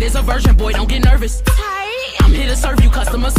tight as a virgin, boy, don't get nervous. Tight. I'm here to serve you customer.